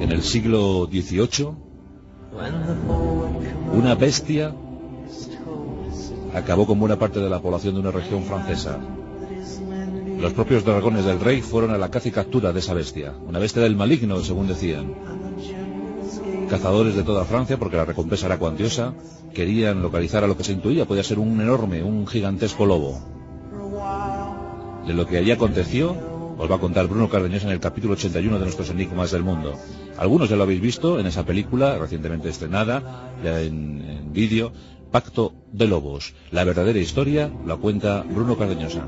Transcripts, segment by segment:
En el siglo XVIII, una bestia acabó con buena parte de la población de una región francesa. Los propios dragones del rey fueron a la caza y captura de esa bestia, una bestia del maligno, según decían. Cazadores de toda Francia, porque la recompensa era cuantiosa, querían localizar a lo que se intuía, podía ser un enorme, un gigantesco lobo. De lo que allí aconteció, os va a contar Bruno Cardeñosa en el capítulo 81 de nuestros Enigmas del Mundo. Algunos ya lo habéis visto en esa película recientemente estrenada, en, en vídeo, Pacto de Lobos. La verdadera historia la cuenta Bruno Cardeñosa.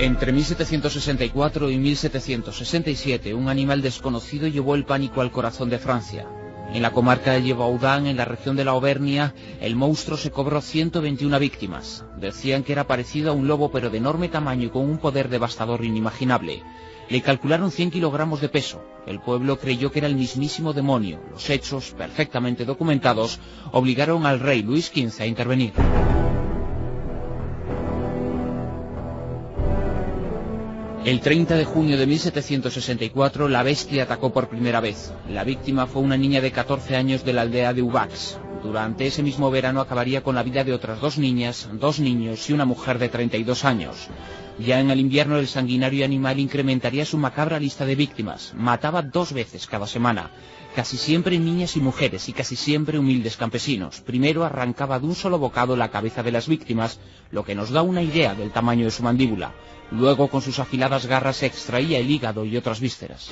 Entre 1764 y 1767, un animal desconocido llevó el pánico al corazón de Francia. En la comarca de Gévaudan, en la región de la Auvernia, el monstruo se cobró 121 víctimas. Decían que era parecido a un lobo pero de enorme tamaño y con un poder devastador inimaginable. Le calcularon 100 kilogramos de peso. El pueblo creyó que era el mismísimo demonio. Los hechos, perfectamente documentados, obligaron al rey Luis XV a intervenir. El 30 de junio de 1764 la bestia atacó por primera vez. La víctima fue una niña de 14 años de la aldea de Ubax. Durante ese mismo verano acabaría con la vida de otras dos niñas, dos niños y una mujer de 32 años. Ya en el invierno el sanguinario animal incrementaría su macabra lista de víctimas. Mataba dos veces cada semana. Casi siempre niñas y mujeres y casi siempre humildes campesinos. Primero arrancaba de un solo bocado la cabeza de las víctimas, lo que nos da una idea del tamaño de su mandíbula. Luego con sus afiladas garras extraía el hígado y otras vísceras.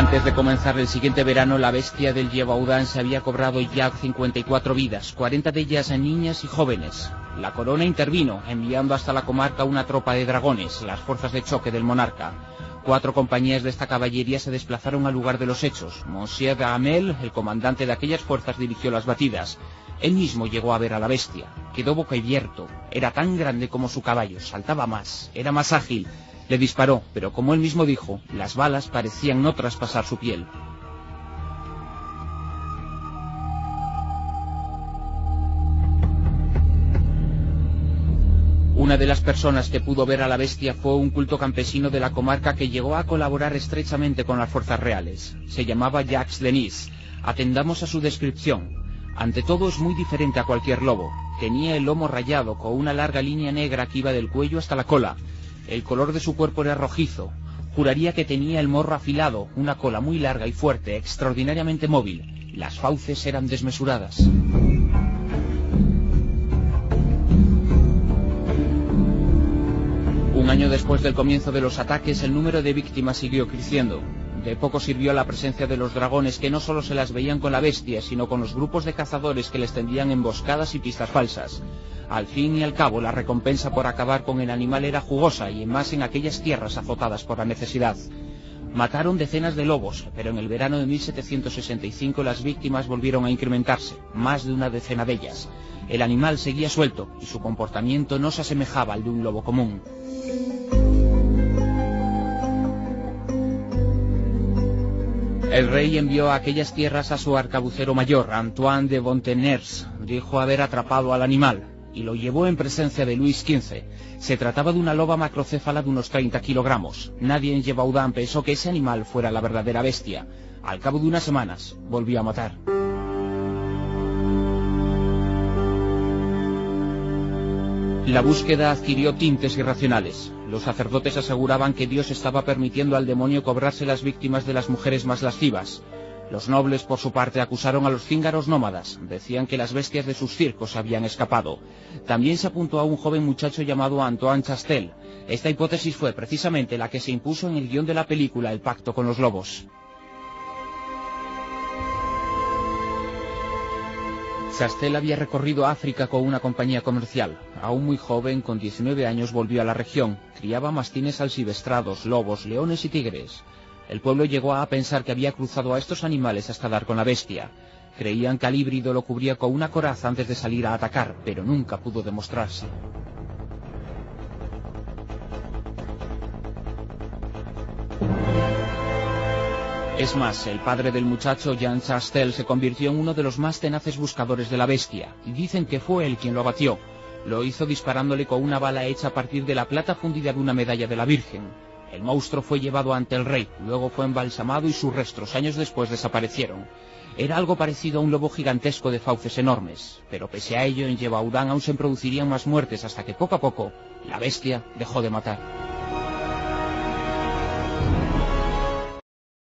Antes de comenzar el siguiente verano, la bestia del Yebaudán se había cobrado ya 54 vidas, 40 de ellas en niñas y jóvenes. La corona intervino, enviando hasta la comarca una tropa de dragones, las fuerzas de choque del monarca. Cuatro compañías de esta caballería se desplazaron al lugar de los hechos. Monsieur de Hamel, el comandante de aquellas fuerzas, dirigió las batidas. Él mismo llegó a ver a la bestia. Quedó boquiabierto. Era tan grande como su caballo, saltaba más, era más ágil. Le disparó, pero como él mismo dijo, las balas parecían no traspasar su piel. Una de las personas que pudo ver a la bestia fue un culto campesino de la comarca que llegó a colaborar estrechamente con las fuerzas reales. Se llamaba Jacques Denis. Atendamos a su descripción. Ante todo es muy diferente a cualquier lobo. Tenía el lomo rayado con una larga línea negra que iba del cuello hasta la cola. El color de su cuerpo era rojizo. Juraría que tenía el morro afilado, una cola muy larga y fuerte, extraordinariamente móvil. Las fauces eran desmesuradas. Un año después del comienzo de los ataques, el número de víctimas siguió creciendo. De poco sirvió la presencia de los dragones que no solo se las veían con la bestia, sino con los grupos de cazadores que les tendían emboscadas y pistas falsas. Al fin y al cabo, la recompensa por acabar con el animal era jugosa y más en aquellas tierras azotadas por la necesidad. Mataron decenas de lobos, pero en el verano de 1765 las víctimas volvieron a incrementarse, más de una decena de ellas. El animal seguía suelto y su comportamiento no se asemejaba al de un lobo común. El rey envió a aquellas tierras a su arcabucero mayor, Antoine de Bonteners. Dijo haber atrapado al animal y lo llevó en presencia de Luis XV. Se trataba de una loba macrocéfala de unos 30 kilogramos. Nadie en Yebaudán pensó que ese animal fuera la verdadera bestia. Al cabo de unas semanas, volvió a matar. La búsqueda adquirió tintes irracionales. Los sacerdotes aseguraban que Dios estaba permitiendo al demonio cobrarse las víctimas de las mujeres más lascivas. Los nobles, por su parte, acusaron a los cíngaros nómadas. Decían que las bestias de sus circos habían escapado. También se apuntó a un joven muchacho llamado Antoine Chastel. Esta hipótesis fue precisamente la que se impuso en el guion de la película El pacto con los lobos. Chastel había recorrido África con una compañía comercial. Aún muy joven, con 19 años, volvió a la región. Criaba mastines alcibestrados, lobos, leones y tigres. El pueblo llegó a pensar que había cruzado a estos animales hasta dar con la bestia. Creían que al híbrido lo cubría con una coraza antes de salir a atacar, pero nunca pudo demostrarse. Es más, el padre del muchacho, Jean Chastel, se convirtió en uno de los más tenaces buscadores de la bestia, y dicen que fue él quien lo abatió. Lo hizo disparándole con una bala hecha a partir de la plata fundida de una medalla de la Virgen. El monstruo fue llevado ante el rey, luego fue embalsamado y sus restos años después desaparecieron. Era algo parecido a un lobo gigantesco de fauces enormes, pero pese a ello en Yebaudán aún se producirían más muertes hasta que poco a poco la bestia dejó de matar.